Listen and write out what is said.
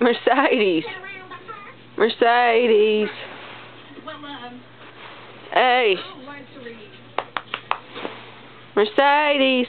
Mercedes. Mercedes. Hey. Mercedes.